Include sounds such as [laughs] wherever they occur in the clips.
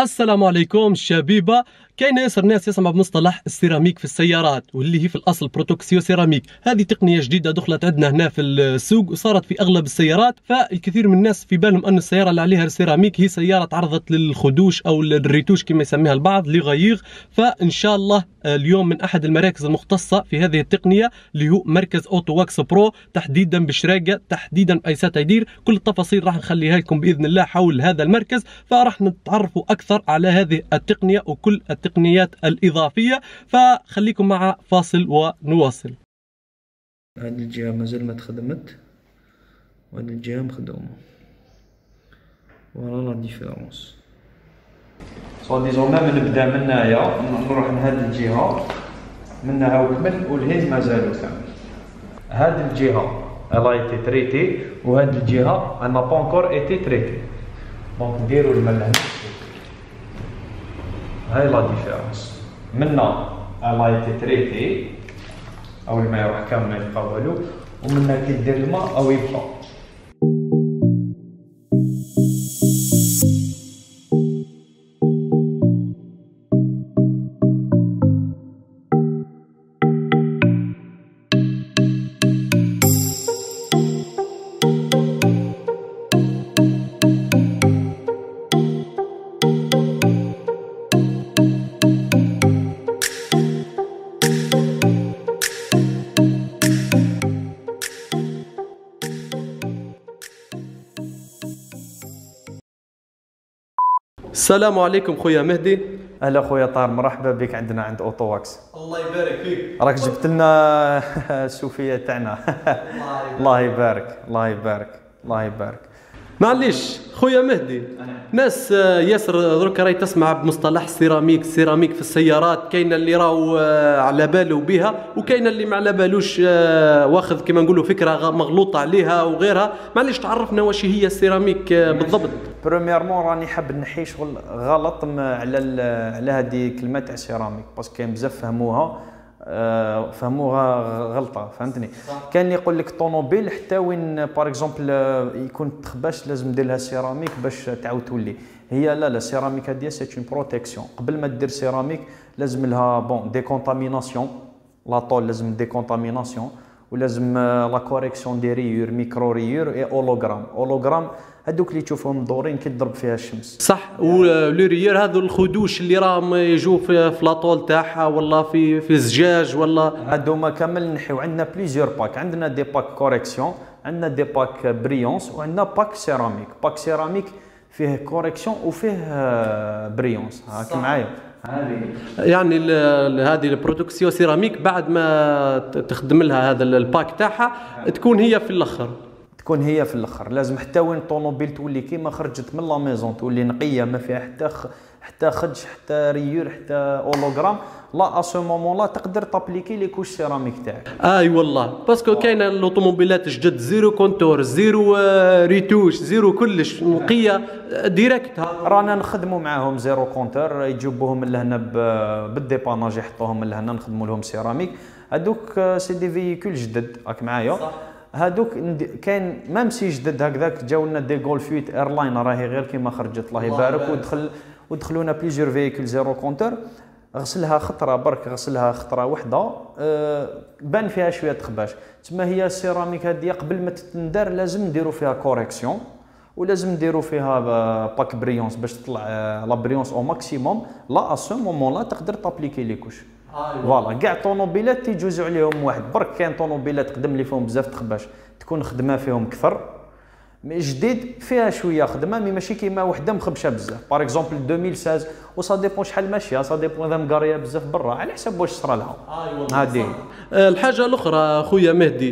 السلام عليكم شبيبة. كاين ياسر ناس يسمع بمصطلح السيراميك في السيارات واللي هي في الأصل protection céramique. هذه تقنية جديدة دخلت عندنا هنا في السوق وصارت في أغلب السيارات فالكثير من الناس في بالهم أن السيارة اللي عليها السيراميك هي سيارة تعرضت للخدوش أو ال retouche كما يسميها البعض لغييغ. فإن شاء الله اليوم من أحد المراكز المختصة في هذه التقنية اللي هو مركز أوتو واكس برو تحديدا بشراقه تحديدا بايسات ايدير كل التفاصيل راح نخليها لكم بإذن الله حول هذا المركز فراح نتعرفوا أكثر على هذه التقنية وكل التقنيات الإضافية. فخليكم مع فاصل ونواصل. هذه الجهة مازال ما تخدمت وهذه الجهة مخدومة. فوالا لا ديفيرونس سوا ديزون ميم نبدا من هنايا نروح من هذه الجهة من هنا وكمل والهيز مازالو كامل هذه الجهة الا ايتي تريتي وهذه الجهة أنا با انكور ايتي تريتي دونك نديرو الماء لهنا هاي la différence منا elle a été traitée أو الماء يروح كامل والو ومنا كي دير الماء أو يبقى. السلام عليكم خويا مهدي. أهلا خويا طار مرحبا بك عندنا عند Auto Wax الله يبارك فيك. راك جبت لنا [laughs] السوفيه تاعنا. [laughs] الله يبارك الله يبارك الله يبارك. معليش خويا مهدي. ناس آه، ياسر درك راهي تسمع بمصطلح سيراميك. سيراميك في السيارات كاين اللي راهو آه، على باله بها وكاين اللي ما على بالوش آه، واخذ كما نقولوا فكرة مغلوطه عليها وغيرها. معليش تعرفنا واش هي السيراميك آه، بالضبط. Premièrement راني حاب نحي شغل غلط على على هذه الكلمة تاع سيراميك parce que كاين بزاف فهموها. آه، فهموها غ- غلطة فهمتني؟ كان يقول لك طوموبيل حتى وين par exemple يكون تخباش لازم دير لها سيراميك باش تعاود تولي. هي لا لا سيراميك هذه c'est une protection قبل ما دير سيراميك لازم لها bonne décontamination la tôle لازم décontamination ولازم آه، la correction des rayures micro-rayures et hologrammes hologrammes هذوك اللي تشوفهم مدورين كي تضرب فيها الشمس. صح ولوريير هذو الخدوش اللي راهم يجوا في في la tôle تاعها ولا في في زجاج ولا هذوما كامل نحيو. عندنا plusieurs packs عندنا des packs correction عندنا des packs brillance وعندنا pack سيراميك pack سيراميك فيه correction وفيه آه، brillance هاك معايا. هذه. يعني هذه ال protection سيراميك بعد ما تخدم لها هذا ال- ال pack تاعها تكون هي في الأخر. تكون هي في الآخر. لازم حتى وين طوموبيل تولي كيما خرجت من la maison تولي نقية ما فيها حتى خ... حتى خدش حتى rayure حتى hologramme là à ce moment-là تقدر ت appliquer les couches سيراميك تاعك. أي والله. parce que كاينة الأوتوموبيلات جدد zéro compteur zéro آه، retouche zéro كلش نقية آه، direct. رانا نخدموا معاهم zéro compteur يجيبوهم لهنا بال dépannage يحطوهم لهنا نخدموا لهم سيراميك. هذوك آه، c'est des véhicules جدد راك معايا؟ ند- كاين même si جدد هكذاك جاو لنا des Golf huit R-Line راهي غير كيما خرجت الله يبارك ودخل ودخلونا بليزيور فيكول زيرو كونتر غسلها خطرة برك غسلها خطرة وحدة. أه بان فيها شوية تخباش تسمى هي السيراميك هذه قبل ما تندار لازم نديروا فيها correction ولازم نديروا فيها pack brillance باش تطلع آه، la brillance au maximum là à ce moment-là تقدر ت appliquer les couches. Voilà كاع طوموبيلات تيجوزوا عليهم واحد. برك كاين طوموبيلات قدم لي فيهم بزاف تخباش تكون خدمة فيهم كثر. mais جديد فيها شوية خدمة mais ماشي كيما وحدة مخبشة بزاف. par exemple 2016 و ça dépend شحال ماشية ça dépend إذا مقارية بزاف برا. على حسب واش صرا لها. هذه آه، الحاجة الأخرى خويا مهدي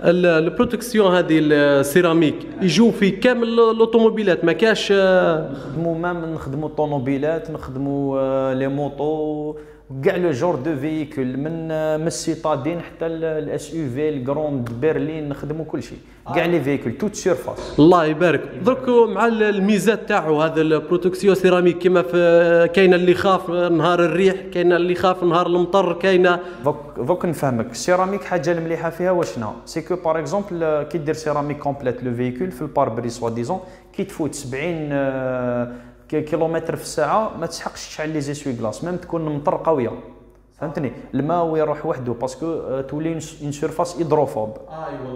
ال- ال protection هذه السيراميك يجوا في كامل الأوتوموبيلات. ما كاش آه، نخدموا même نخدموا الطوموبيلات نخدموا آه، les motos كاع les genres de véhicules من آه، من ال citadine حتى ال SUV ال grande berline نخدموا كل شيء. كاع les véhicules toutes surfaces. الله يبارك. درك مع ال- الميزات تاعو هذا ال protection سيراميك كما في كاين اللي خاف نهار الريح كاين اللي خاف نهار المطر كاينة دوك نفهمك. السيراميك حاجة المليحه فيها واشنا c'est que par exemple كي دير سيراميك complète le véhicule في ال pare-brise soi-disant كي تفوت 70 آه، كيلومتر في الساعة ما تسحقش تشعل les essuie-glaces même تكون مطر قوية. فهمتني؟ الماء يروح وحده parce que تولي une surface hydrophobe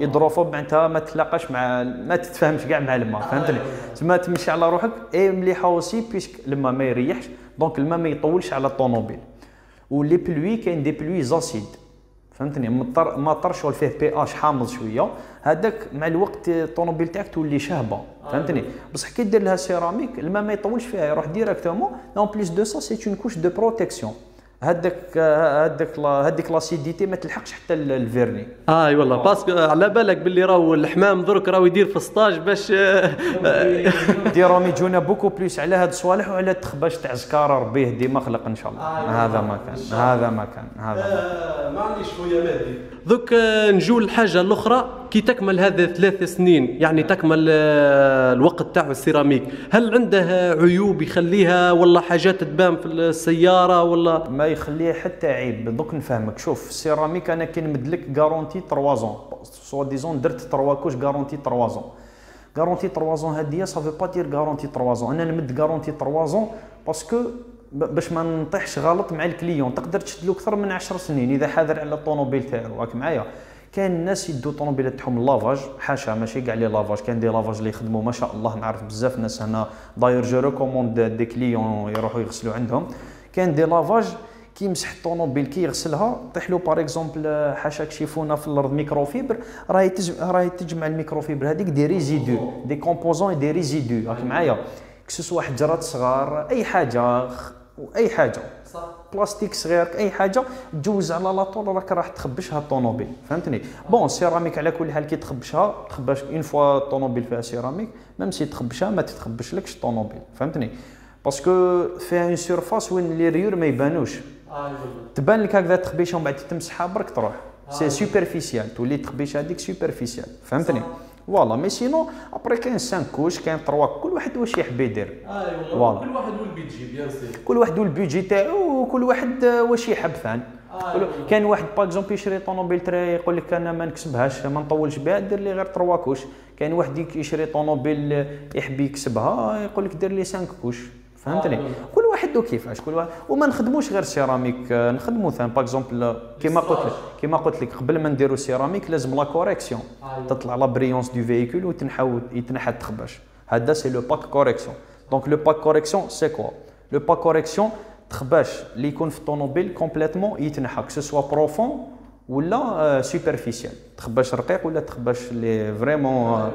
hydrophobe معناتها ما تلاقاش مع ما تتفاهمش كاع مع الماء فهمتني؟ تما تمشي على روحك اي مليحة aussi puisque الماء ما يريحش donc الماء ما يطولش على الطوموبيل. و les pluies كاين des pluies acides فهمتني؟ مطر مطر شغل فيه pH حامض شوية. هذاك مع الوقت الطوموبيل تاعك تولي شهبة. فهمتني؟ بصح كي دير لها سيراميك الماء ما يطولش فيها يروح directement en plus de ça c'est une couche de protection هذاك هذاك هذيك l'acidité ما تلحقش حتى ال vernis. أي آه والله parce que على بالك باللي راهو الحمام درك راهو يدير في السطاج باش ديرهم يجونا beaucoup plus على هاد الصوالح وعلى التخباش تاع زكارة ربي يهدي ما خلق إن شاء الله. آه هذا ما كان هذا ما كان هذا آه ما عنديش خويا مادي. دوك آه، نجول الحاجة الأخرى. كي تكمل هذه ثلاث سنين يعني تكمل آه، الوقت تاعو السيراميك هل عنده عيوب يخليها ولا حاجات تبان في السيارة ولا؟ ما يخليه حتى عيب دوك نفهمك. شوف السيراميك أنا كي نمد لك garantie 3 ans soi-disant درت 3 couches garantie 3 ans garantie 3 ans هادية ça veut pas dire garantie 3 ans أنا نمد garantie 3 ans parce que باش ما نطيحش غلط مع ال client. تقدر تشد له أكثر من 10 سنين إذا حاذر على الطوموبيل تاعو. راك معايا؟ كاين الناس يدو طوموبيلات تاعهم lavage حاشا ماشي كاع les lavages كاين des lavages اللي يخدموا ما شاء الله نعرف بزاف ناس هنا. d'ailleurs je recommande des clients يروحوا يغسلوا عندهم. كاين des lavages كي يمسح الطوموبيل كي يغسلها طيح له par exemple حاشا ك chiffon في الأرض microfibre راهي راهي تجمع ال microfibre هذيك des résidus des composants des résidus. راك معايا؟ que ce soit حجرات صغار أي حاجة أي حاجة. صح. بلاستيك صغير أي حاجة. تجوز على la tôle راك راح تخبشها الطوموبيل فهمتني؟ bon سيراميك على كل حال كي تخبشها تخبش une fois الطوموبيل فيها سيراميك même si تخبشها ما تتخبش لكش الطوموبيل فهمتني؟ parce que فيها une surface وين لي ريور ما يبانوش. تبان لك هكذا تخبيشه ومن بعد تمسحها برك تروح. c'est superficiel تولي تخبيشه هذيك superficiel فهمتني؟ voilà mais sinon après كاين 5 couches كاين 3 كل واحد واش يحب يدير. voilà كل واحد و ال budget bien sûr كل واحد و ال budget تاعو وكل واحد واش يحب فان كاين واحد par exemple يشري طوموبيل تري يقول لك أنا ما نكسبهاش ما نطولش بها دير لي غير 3 couches كاين واحد يشري طوموبيل يحب يكسبها يقول لك دير لي 5 couches فهمتني؟ كل واحد وكيفاش كل واحد؟ وما نخدموش غير سيراميك. نخدمو ثاني par exemple كيما قلت لك كيما قلت لك قبل ما نديرو سيراميك لازم la correction تطلع la brillance du véhicule وتنحاو يتنحى التخباش هذا c'est le pack correction donc le pack correction c'est quoi le pack correction تخباش اللي يكون في الطوموبيل complètement يتنحى que ce soit profond ولا superficiel تخباش رقيق ولا تخباش اللي vraiment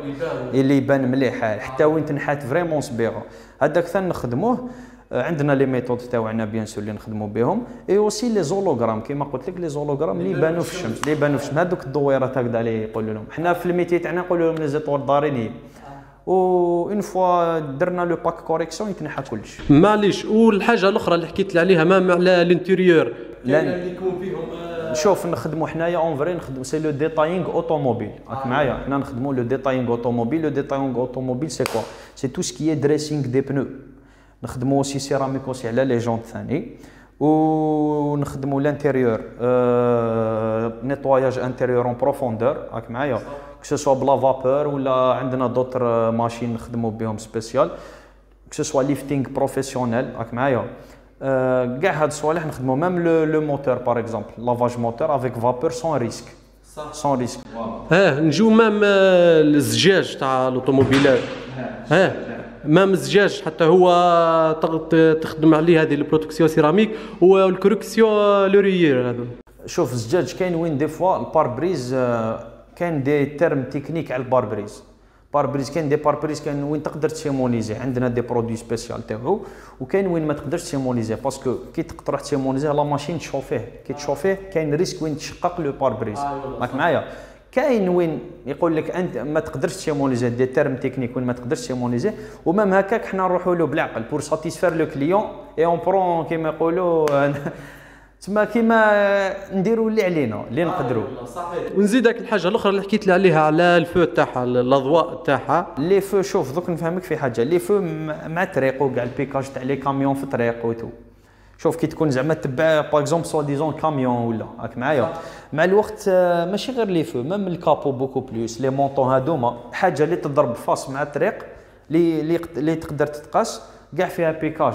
اللي يبان مليح. حتى وين تنحات vraiment صبيغة. هذاك ثاني نخدموه. عندنا les méthodes تاعنا bien sûr اللي نخدموا بهم. et aussi les hologrammes كيما قلت لك les hologrammes اللي يبانوا في الشمس اللي يبانوا في الشمس. هذوك الدويرات هكذا اللي يقولوا لهم. حنا في ال métier تاعنا نقولوا لهم les toiles d'araignée و une fois درنا le pack correction يتنحى كلش. معليش. والحاجة الأخرى اللي حكيت لي عليها ما على ال intérieur اللي يكون فيهم شوف نخدموا حنايا en vrai نخدموا c'est le detailing automobile راك معايا؟ حنا نخدموا le detailing automobile le detailing automobile c'est quoi c'est tout ce qui dressing des pneus نخدموا aussi سيراميك aussi على les jantes ثاني. ونخدموا l'intérieur nettoyage intérieur en profondeur راك معايا؟ que ce soit par la vapeur ولا عندنا d'autres machines نخدموا بهم spécial que ce soit lifting professionnel راك معايا؟ كاع هاد الصوالح نخدمو même le moteur par exemple lavage moteur avec vapeur sans risque sans risque آه نجيو même الزجاج تاع الاوتوموبيلات آه même الزجاج حتى هو تخدم عليه هذه ال protection سيراميك و ال correction l'arrière هذا شوف الزجاج كاين وين des fois ال pare-brise كاين des termes techniques على ال pare-brise pare-brise كاين des pare-brises كاين وين تقدر تسيمونيزي عندنا des produits spécial تاعو وكاين وين ما تقدرش تسيمونيزي parce que كي تروح تسيمونيزي la machine تشوفيه كي تشوفيه كاين risque وين تشقق le pare-brise راك معايا كاين وين يقول لك انت ما تقدرش تسيمونيزي des termes techniques وين ما تقدرش تسيمونيزي و même هكاك حنا نروحوا له بالعقل pour satisfaire le client et on prend كيما يقولوا تما كيما نديروا اللي علينا اللي نقدروا صحيح. ونزيدك الحاجة الأخرى اللي حكيت لي عليها على ال feux تاعها الأضواء تاعها. les feux شوف دوك نفهمك في حاجة. les feux مع الطريق وكاع ال piquage تاع les camions في الطريق و tout شوف كي تكون زعما تبع par exemple soit disons camion ولا راك معايا. مع الوقت آه، ماشي غير les feux même ال capot beaucoup plus les montants هادوما حاجة اللي تضرب face مع الطريق اللي اللي تقدر تتقاس كاع فيها piquage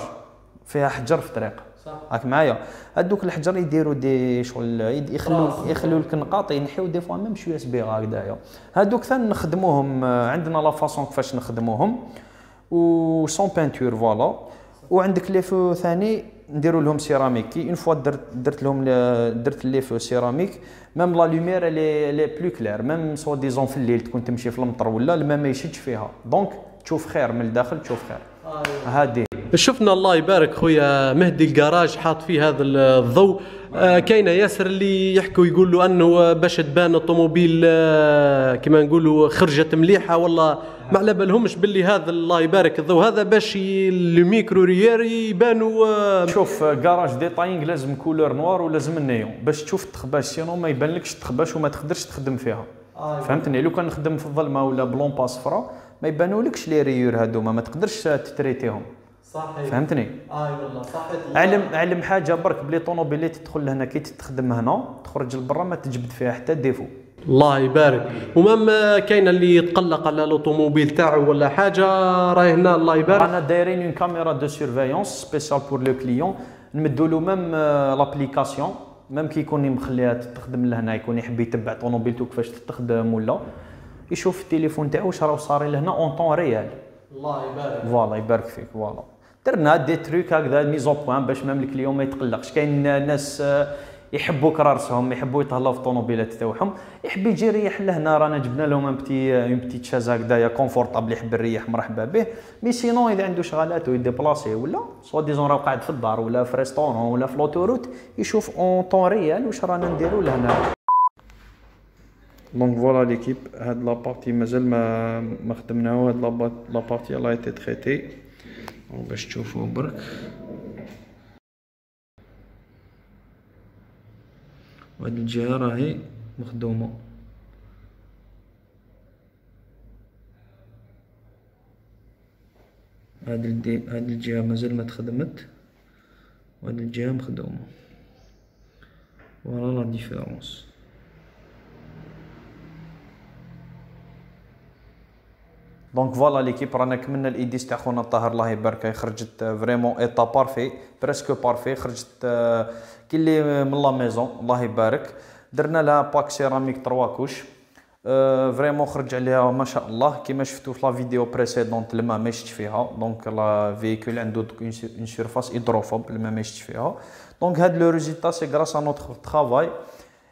فيها حجر في الطريق راك معايا. هذوك الحجر يديروا دي شغل يخلوا يخلوا لك النقاط ينحيو des fois même شوية اس هكذايا. هذوك ثان نخدموهم عندنا la façon كيفاش نخدموهم. و sans peinture voilà. وعندك les feux ثاني نديروا لهم سيراميك une fois درت درت لهم درت les feux سيراميك même la lumière elle est plus claire même soit disons في الليل تكون تمشي في المطر ولا الماء ما يشدش فيها. donc تشوف خير من الداخل تشوف خير. هذه شفنا الله يبارك خويا مهدي الكراج حاط فيه هذا الضوء. آه كاينة ياسر اللي يحكوا يقولوا أنه باش تبان الطوموبيل آه كما نقولوا خرجت مليحة. والله ما على بالهمش باللي هذا الله يبارك الضوء. هذا باش ال micro-rayures يبانوا آه. شوف كراج detailing لازم couleur noire ولازم النيون. باش تشوف التخباش sinon ما يبانلكش التخباش وما تقدرش تخدم فيها. آه. فهمتني؟ لو كان نخدم في الظلمة ولا بلومبا صفراء ما يبانولكش لي ريور هذوما ما تقدرش تتريتيهم. صحيح فهمتني؟ إي والله علم علم حاجة برك بلي طوموبيل اللي تدخل لهنا كي تخدم هنا تخرج لبرا ما تجبد فيها حتى défaut. الله يبارك. و même كاين اللي يتقلق على الأوتوموبيل تاعو ولا حاجة راهي هنا الله يبارك. أنا دايرين une caméra de surveillance spécial pour le client نمدوا له même l'application même كي يكون مخليها تخدم لهنا يكون يحب يتبع طوموبيلتو كيفاش تخدم ولا. يشوف التليفون تاعو واش راه صار لهنا en temps réel الله يبارك. voilà يبارك فيك voilà درنا des trucs هكذا mis au point باش même ال client ما يتقلقش. كاين ناس آه، يحبوا كرارسهم يحبوا يتهلاو في الطوموبيلات تاعهم يحب يجي يريح لهنا رانا جبنا لهم une petite une petite chaise هكذايا confortable يحب يريح مرحبا به. mais sinon إذا عنده شغالات ويديبلاسي ولا soit disons راه قاعد في الدار ولا في restaurant ولا في l'autoroute يشوف en temps réel واش رانا نديرو لهنا. donc voilà l'équipe هاد la partie مازال ما ما خدمناها هاد la partie elle a été traitée باش تشوفوا برك وهاد الجهة راهي مخدومة هاد الدي هاد الجهة مازال ما تخدمت وهاد الجهة مخدومة voilà la différence donc voilà l'équipe رانا كملنا الايديس تاع خونا الطاهر الله يبارك خرجت vraiment état parfait presque parfait خرجت كي اللي من la maison الله يبارك درنا لها pack céramique trois couches vraiment خرج عليها ما شاء الله كيما شفتوا في la vidéo précédente الماء ما يشتش فيها donc le véhicule عنده une surface hydrophobe الماء ما يشتش فيها donc هاد le résultat c'est grâce à notre travail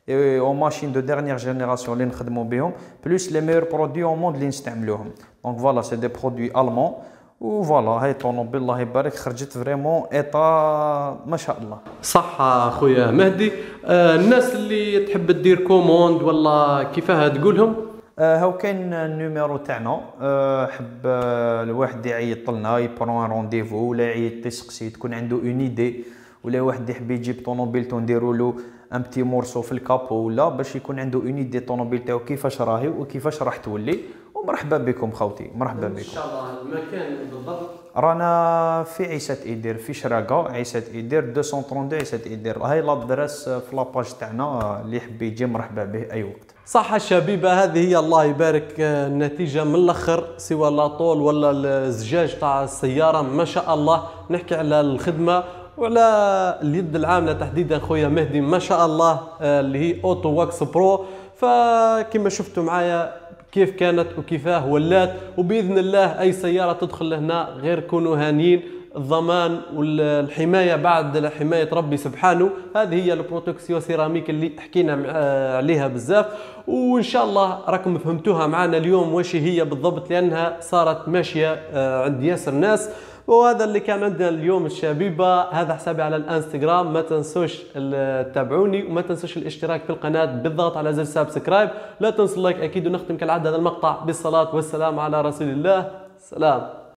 et aux machines de dernière génération اللي نخدموا بهم plus les meilleurs produits au monde اللي نستعملوهم donc voilà c'est des produits allemands و voilà هاي طوموبيل الله يبارك خرجت vraiment état ما شاء الله صح اخويا مهدي آه الناس اللي تحب تدير commande ولا كيفاه تقولهم؟ آه هاو كاين ال numéro تاعنا. آه حب آه الواحد يعيط لنا يprend rendez-vous ولا يعيط يسقسي تكون عنده une idée ولا واحد يحب يجيب طوموبيلتو نديرو له. un petit morceau في ال capot ولا باش يكون عنده une idée طوموبيل تاعو كيفاش راهي وكيفاش راح تولي. ومرحبا بكم خوتي مرحبا بكم. ان شاء الله المكان بالضبط. رانا في عيسى ايدير في شراقة عيسى ايدير 232 عيسى ايدير هاي l'adresse في la page تاعنا اللي يحب يجي مرحبا به أي وقت. صح الشبيبه هذه هي الله يبارك النتيجه من الأخر سواء لاطول ولا الزجاج تاع السيارة. ما شاء الله نحكي على الخدمة وعلى اليد العاملة تحديدا خويا مهدي ما شاء الله آه، اللي هي أوتو واكس برو. فكما شفتوا معايا كيف كانت وكيفاه ولات وبإذن الله أي سيارة تدخل لهنا غير كونوا هانيين. الضمان والحماية بعد حماية ربي سبحانه هذه هي ال protection céramique اللي حكينا آه، عليها بزاف. وإن شاء الله راكم فهمتوها معنا اليوم واش هي بالضبط لأنها صارت ماشية آه، عند ياسر ناس. وهذا اللي كان عندنا اليوم الشبيبة. هذا حسابي على الانستغرام. ما تنسوش تتابعوني وما تنسوش الاشتراك في القناة بالضغط على زر subscribe. لا تنسوا ال like أكيد ونختم كالعادة هذا المقطع بالصلاة والسلام على رسول الله. سلام.